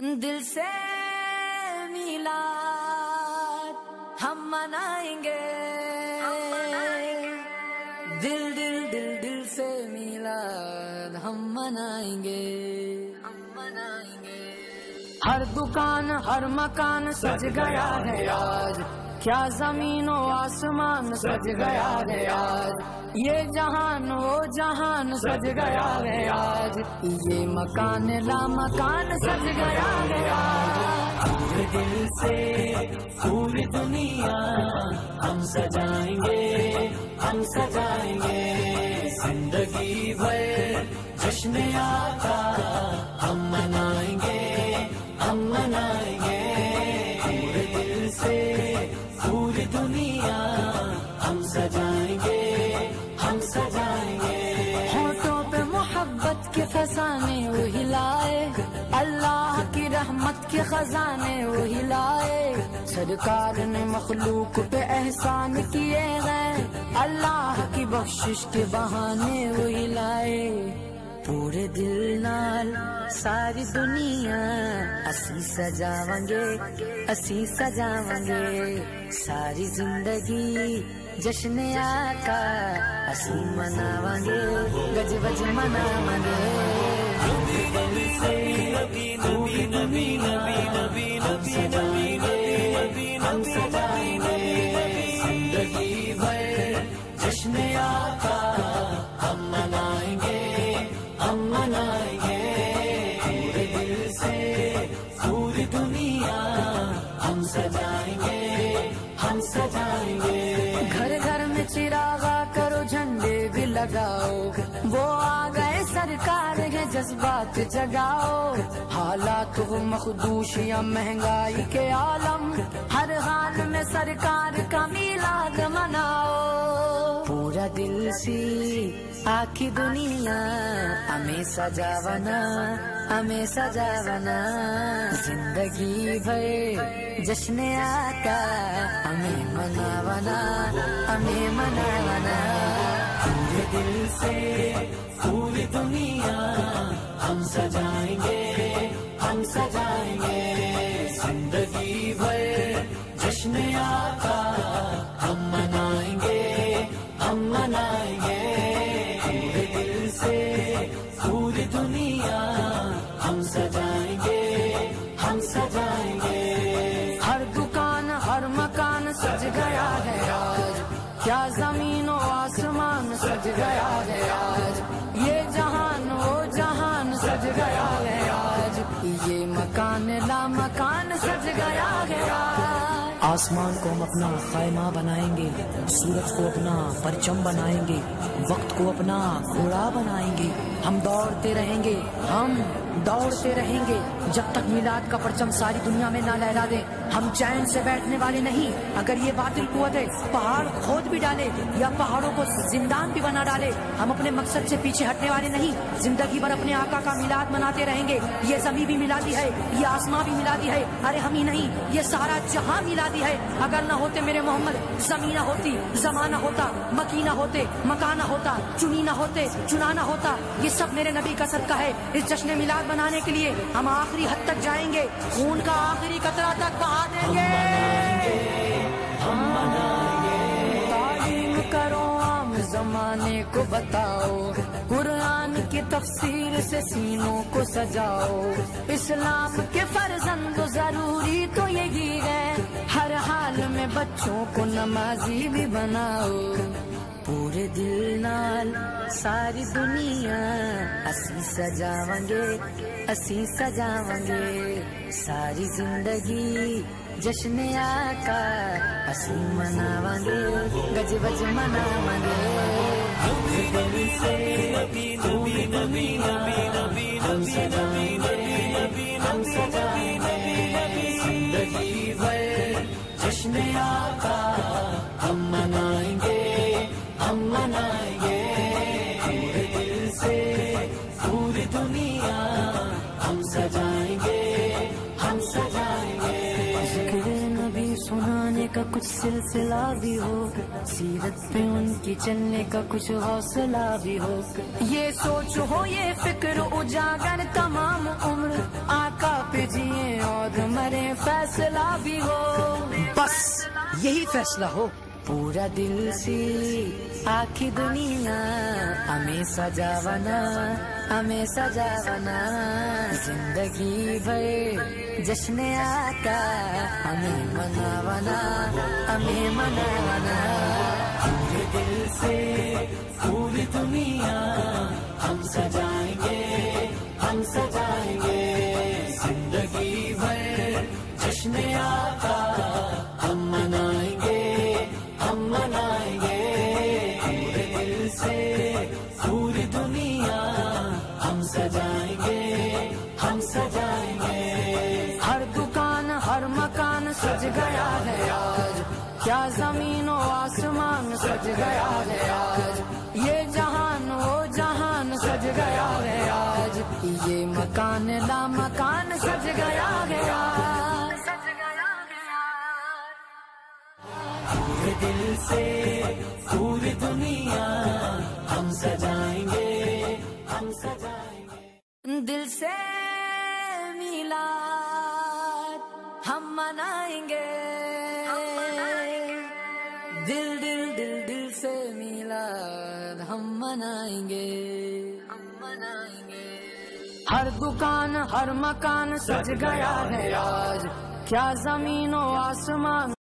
दिल से मिला हम मनाएँगे। दिल दिल दिल दिल से मिला हम मनाएँगे। हम मनाएँगे। हर दुकान हर मकान सज गया है आज। क्या जमीनों आसमान सज गया है आज? ये जहान वो जहान सज गया है आज। ये मकान ला मकान सज गया है आज। दिल से पूरी दुनिया हम सजाएँगे हम सजाएँगे। ज़िंदगी भर जश्न आता के खजाने वो हिलाए सरकार ने मखलूक पे एहसान किए गए अल्लाह की बख्शिश के बहाने वो हिलाए पूरे दिल नाल सारी दुनिया असी सजावांगे असी सजावांगे। सारी ज़िंदगी जश्न आका असी मनावांगे गज बज मनावांगे जज्बात जगाओ। हालात हो मखदूश या महँगाई के आलम। हर हाल में सरकार का मिलाद मनाओ। पूरा दिल से आखी दुनिया, हमें सजावना हमें सजावना ज़िंदगी भर जश्न आका हमें मनावना हमें मनावना दिल से पूरी दुनिया हम सजाएँगे हम सजाएँगे ज़िंदगी भर जश्न आका, हम मनाएँगे हम मनाएँगे पूरे दिल से पूरी दुनिया हम सजाएँगे हम सजाएँगे। हर दुकान, हर मकान सज गया है क्या ज़मीन व आसमान सज गया है आज? ये जहान वो जहान सज गया है आज। ये मकान ला मकान सज गया है आज। आसमान को हम अपना खैमा बनाएँगे, सूरज को अपना परचम बनाएँगे, वक्त को अपना घोड़ा बनाएँगे। हम दौड़ते रहेंगे, हम दौड़ते रहेंगे। जब तक मिलाद का परचम सारी दुनिया में ना लहरा दे, हम चैन से बैठने वाले नहीं। अगर ये बातिल कुत है, पहाड़ खोद भी डाले, या पहाड़ों को जिंदान भी बना डाले, हम अपने मकसद से पीछे हटने वाले नहीं। ज़िंदगी भर अपने आका का मिलाद मनाते रहेंगे। ये जमी भी मिलाती है, ये आसमां भी मिलाती है, अरे हम ही नहीं, ये सारा जहाँ मिलाती है। अगर ना होते मेरे मोहम्मद, जमी ना होती जमाना होता, मकी ना होते मकाना होता, चुनी ना होते चुनाना होता, ये सब मेरे नबी का सदका है। इस जश्न मिलाद बनाने के लिए हम आखिरी हद तक जाएँगे। खून का आखिरी कतरा तक बहा देंगे। तालीम करो आम जमाने को बताओ। कुरान की तफसीर से सीनों को सजाओ। इस्लाम के फर्जंद ज़रूरी तो यही है। हाल में बच्चों को नमाजी भी बनाओ पूरे दिल नाल सारी दुनिया असी सजावांगे असी सजावांगे सारी ज़िंदगी जश्न आका असी मनावांगे गज बज मनावांगे हम सजाएँगे हम सजाएँगे हम सजाएँगे। नबी सुनाने का कुछ सिलसिला भी हो सीरत पे उनकी चलने का कुछ हौसला भी हो। ये सोच हो ये फ़िक्र उजागर तमाम उम्र आका पे जिए और मरे फैसला भी हो। बस यही फैसला हो। पूरा दिल से आखी दुनिया, हमें सजावना हमें सजावना। ज़िंदगी भर जश्न आता, हमें मनावना हमें मनावना। पूरे दिल से पूरी दुनिया हम सजाएँगे हम मनाएँगे। पूरे दिल से पूरी दुनिया हम सजाएँगे हम सजाएँगे। हर दुकान, हर मकान सज गया है आज। क्या ज़मीन और आसमान सज गया है आज? ये जहान, वो जहान सज गया है आज। ये मकान ला मकान सज गया से पूरी दुनिया, हम सजाएँगे हम सजाएँगे। दिल से मिला, हम मनाएँगे। दिल दिल दिल दिल से मिला, हम मनाएँगे। हम मनाएँगे हर दुकान, हर मकान सज गया है आज। क्या ज़मीन और आसमान